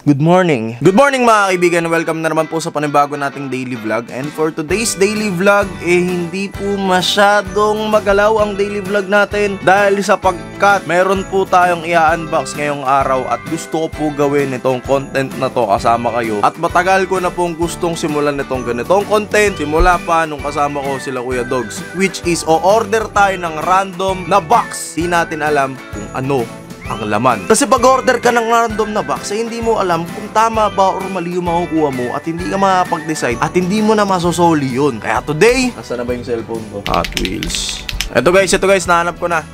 Good morning. Good morning mga kaibigan. Welcome na naman po sa panibago nating daily vlog. And for today's daily vlog, eh hindi po masyadong magalaw ang daily vlog natin dahil sapagkat meron po tayong i-unbox ngayong araw at gusto ko po gawin itong content na to kasama kayo. At matagal ko na pong gustong simulan itong ganitong content simula pa nung kasama ko sila Kuya Dogs which is o-order tayo ng random na box. Di natin alam kung ano ang laman. Kasi pag order ka ng random na box, eh, hindi mo alam kung tama ba or mali yung makukuha mo at hindi ka makapag-decide at hindi mo na masosoli yun. Kaya today, nasa na ba yung cellphone ko? Hot Wheels. Ito guys, ito guys, nahanap ko na.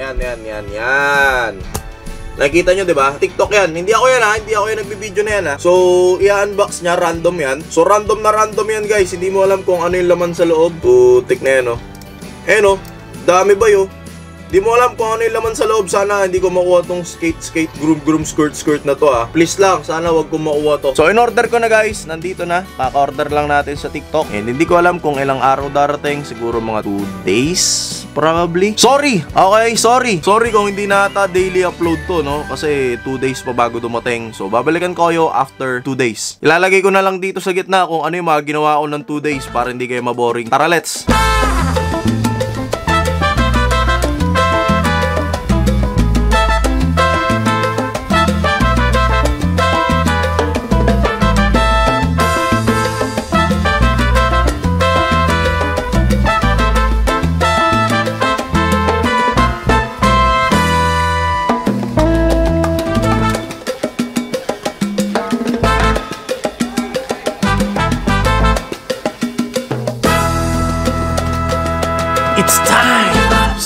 Yan, yan, yan, yan. Nakikita nyo, di ba? TikTok yan. Hindi ako yan ha. Hindi ako yung nagbibideo na yan ha. So, i-unbox niya. Random yan. So, random na random yan guys. Hindi mo alam kung ano yung laman sa loob. Putik na yan oh. Eh no. Dami ba yun? Di mo alam kung ano yung laman sa loob. Sana hindi ko makuha tong skate, skate, groom, groom, skirt, skirt na to ah. Please lang, sana wag ko makuha to. So, in order ko na guys. Nandito na. Kaka-order lang natin sa TikTok. And hindi ko alam kung ilang araw darating. Siguro mga 2 days probably. Sorry! Okay, sorry. Sorry kung hindi na ata daily upload to, no? Kasi 2 days pa bago dumating. So, babalikan ko kayo after 2 days. Ilalagay ko na lang dito sa gitna kung ano yung mga ginawa ko ng 2 days para hindi kayo maboring. Tara, let's!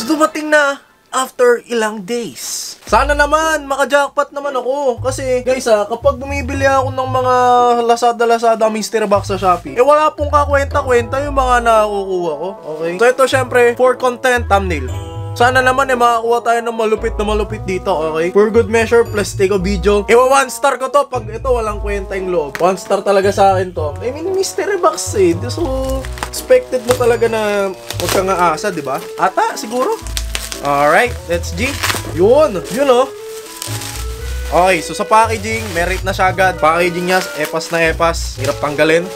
So dumating na after ilang days. Sana naman, maka-jackpot naman ako. Kasi, guys ah, kapag bumibili ako ng mga Lazada-Lazada mystery box sa Shopee, eh wala pong kakwenta-kwenta yung mga nakukuha ko. Okay? So ito syempre, for content thumbnail. Sana naman eh makakuha tayo ng malupit na malupit dito, okay? For good measure, plus take a video. Iwa one star ko to pag ito walang kwenta yung loob. One star talaga sa akin to. I mean, mystery box eh. So, expected mo talaga na huwag kang aasa, di ba? Ata, siguro? Alright, let's G. Yun, yun oh. Okay, so sa packaging, merit na siya agad. Packaging niya, epas na epas. Hirap tanggalin.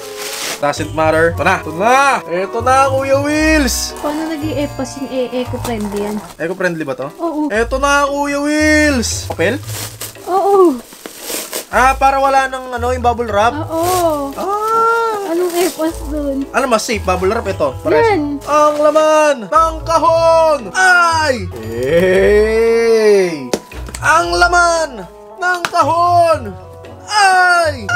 Doesn't matter. Ito na, ito na. Ito na, Kuya Wills. Paano naging epas yung e- eco-friendly yan? Eco-friendly ba to? Oo. Ito na, Kuya Wills. Papel? Oo. Ah, para wala ng ano, yung bubble wrap. Oo. Ah. Anong epas dun? Ano mas safe, bubble wrap ito. Pares. Yan. Ang laman ng kahon ay... Hey! Ang laman ng kahon ay... Ay!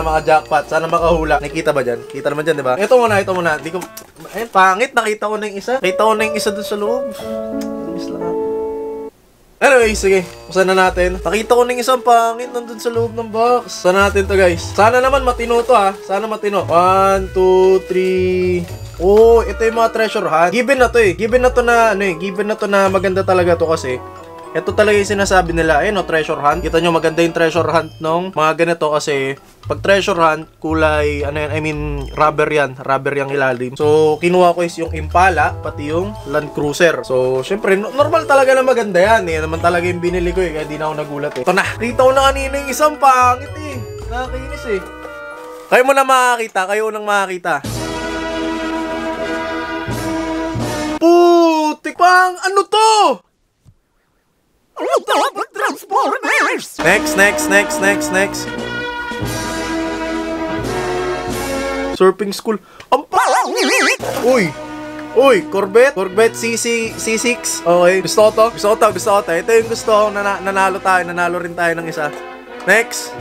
Sana lang mga jackpot. Sana makahula. Nakita ba dyan? Kita naman dyan, di ba? Ito muna, ito muna. Di ko... Ayun, pangit. Nakita ko na yung isa. Nakita ko na yung isa dun sa loob. Miss lang ako. Anyway, sige. Buksan na natin. Nakita ko yung isang pangit nandun sa loob ng box. Sana natin to, guys. Sana naman matino to, ha. Sana matino. One, two, three... Oh, ito yung mga treasure hunt. Given na to eh. Given na to na, ano eh. Given na to na maganda talaga to kasi. Ito talaga yung sinasabi nila, ayun no, treasure hunt. Kita nyo maganda yung treasure hunt nung mga ganito kasi pag treasure hunt, kulay, ano yan, I mean, rubber yan. Rubber yung ilalim. So, kinuha ko is yung Impala, pati yung Land Cruiser. So, syempre, no- normal talaga na maganda yan. Eh. Naman talaga yung binili ko eh, kaya di na ako nagulat eh. Ito na, dito ko na kanina yung isang pangit eh. Nakakainis eh. Kayo mo na makakita, kayo nang makakita. Putik pang, ano to? Next, next, next, next, next. Surfing school. Ang pa... Uy! Uy, Corvette. Corvette CC, C6. Okay, gusto ko to. Gusto ko to, gusto ko to. Ito yung gusto ko. Nana- nanalo tayo. Nanalo rin tayo ng isa. Next.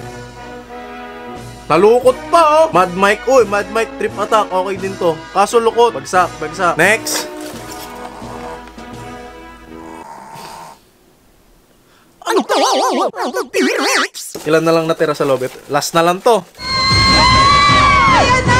Nalukot pa, oh. Mad Mike. Uy, Mad Mike Trip Attack. Okay din to. Kaso lukot. Bagsak, bagsak. Next. Ilan na lang natira sa lobet? Last na lang to. Oh!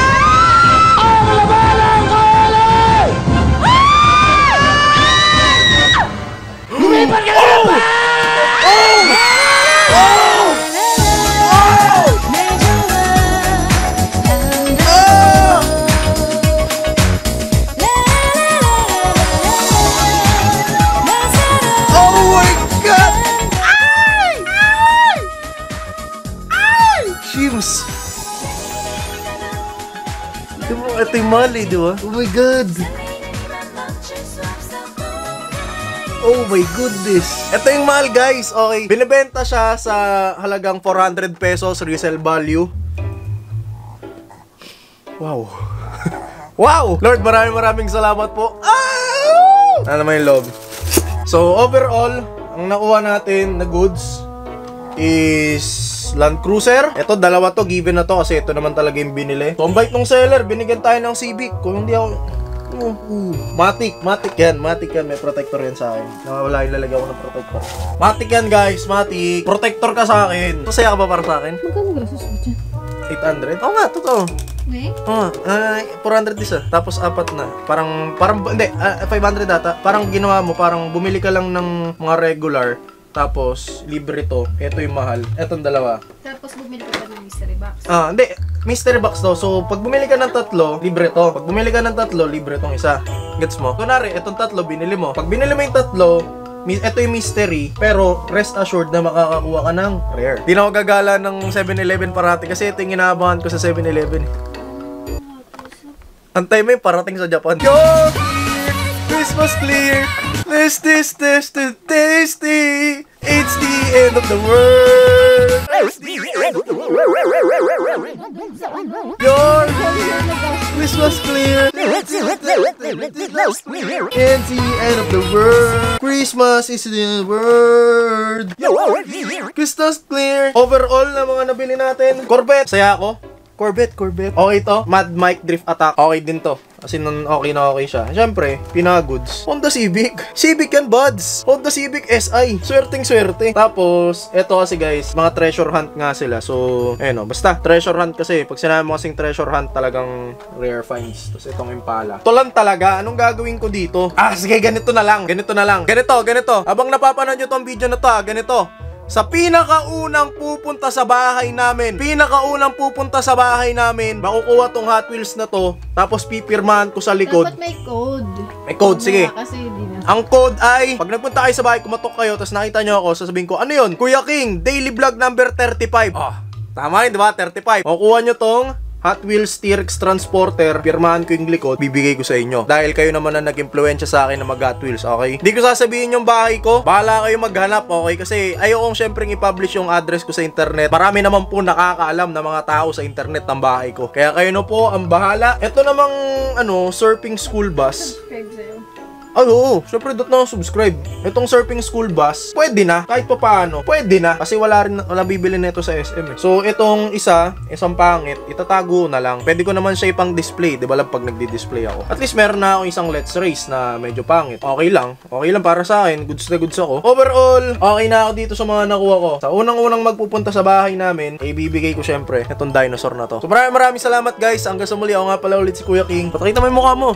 Eh, di ba? Oh my God! Oh my goodness. Ito yung mahal guys. Okay. Binibenta siya sa halagang 400 pesos resale value. Wow. wow! Lord, maraming maraming salamat po. Ah! Ano naman yung loob? So, overall, ang nakuha natin na goods is Land Cruiser. Ito, dalawa to. Given na to kasi ito naman talaga yung binili. So, ang bait ng seller, binigyan tayo ng Civic. Kung hindi ako... Uh, uh. Matic, Matic yan, Matic yan, may protector yan sa akin. Nawawala yung lalagyan ko ng protector. Matic yan guys, Matic. Protector ka sa akin. Masaya ka ba para sa akin? Magkano gastos mo dyan? 800? Oo nga, totoo. May? Oo, ah, 400 isa. Tapos apat na. Parang, parang, hindi, ah, 500 data. Parang ginawa mo, parang bumili ka lang ng mga regular. Tapos, libre to. Ito yung mahal. Etong dalawa. Tapos bumili ka pa ng mystery box. Ah, hindi. Mystery box to. So, pag bumili ka ng tatlo, libre to. Pag bumili ka ng tatlo, libre tong isa. Gets mo? Kunwari, itong tatlo, binili mo. Pag binili mo yung tatlo, ito yung mystery, pero rest assured na makakakuha ka ng rare. Di na ako gagala ng 7-Eleven parati kasi ito yung inaabangan ko sa 7-Eleven. Antay mo yung parating sa Japan. Yo! Clear! Christmas clear! This, this, this, this, tasty! It's the end of the world! It's the end of the Your Christmas clear. It's the end of the world. Christmas is the word. Christmas clear. Overall na mga nabili natin. Corvette. Saya ako. Corvette, Corvette. Okay to. Mad Mike Drift Attack. Okay din to. Kasi nun okay na okay siya. Siyempre, pinagoods. Honda Civic. Civic yan, buds. Honda Civic SI. Swerteng swerte. Tapos, eto kasi guys, mga treasure hunt nga sila. So, ayun o. Basta, treasure hunt kasi. Pag sinabi mo kasing treasure hunt, talagang rare finds. Tapos itong Impala. Ito lang talaga. Anong gagawin ko dito? Ah, sige, ganito na lang. Ganito na lang. Ganito, ganito. Habang napapanood nyo tong video na to, ah, ganito. Sa pinakaunang pupunta sa bahay namin, pinakaunang pupunta sa bahay namin, makukuha tong Hot Wheels na to, tapos pipirmahan ko sa likod. Dapat may code. May code, sige. Wala Kasi hindi na. Ang code ay, pag nagpunta kayo sa bahay, kumatok kayo, tapos nakita nyo ako, sasabihin ko, ano yun? Kuya King, daily vlog number 35. Ah, tama yun, di ba? 35. Makukuha nyo tong Hot Wheels T-Rex Transporter, pirmahan ko yung likod, bibigay ko sa inyo. Dahil kayo naman na nag-impluensya sa akin na mag Hot Wheels, okay? Hindi ko sasabihin yung bahay ko, bahala kayo maghanap, okay? Kasi ayokong syempre i-publish yung address ko sa internet. Marami naman po nakakaalam na mga tao sa internet ng bahay ko. Kaya kayo na po ang bahala. Ito namang, ano, surfing school bus. Ah, oo. Siyempre, dot na subscribe. Itong surfing school bus, pwede na. Kahit pa paano, pwede na. Kasi wala rin, wala bibili nito sa SM eh. So, itong isa, isang pangit, itatago na lang. Pwede ko naman siya ipang display. Di ba lang pag nagdi-display ako. At least meron na ako isang Let's Race na medyo pangit. Okay lang. Okay lang para sa akin. Goods na goods ako. Overall, okay na ako dito sa mga nakuha ko. Sa unang-unang magpupunta sa bahay namin, ibibigay ko syempre itong dinosaur na to. So, maraming maraming salamat guys. Hanggang sa muli, ako nga pala ulit si Kuya King. Patakita mo yung mukha mo.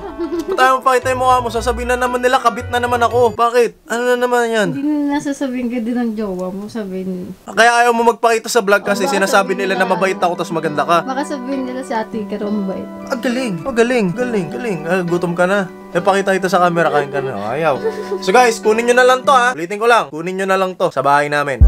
Ba't ayaw mo pakita yung mukha mo? Sasabihin na naman nila, kabit na naman ako. Bakit? Ano na naman yan? Hindi na nasasabihin ka din ng jowa mo. Sabihin, Kaya ayaw mo magpakita sa vlog kasi sinasabi nila na mabait ako tapos maganda ka. baka sabihin nila sa ate ka rin bait. Ah, galing. Oh, galing. Galing. Galing. Ah, gutom ka na. Eh, pakita ito sa camera. Kain ka na. Oh, ayaw. So guys, kunin nyo na lang to ha. Ulitin ko lang. Kunin nyo na lang to sa bahay namin.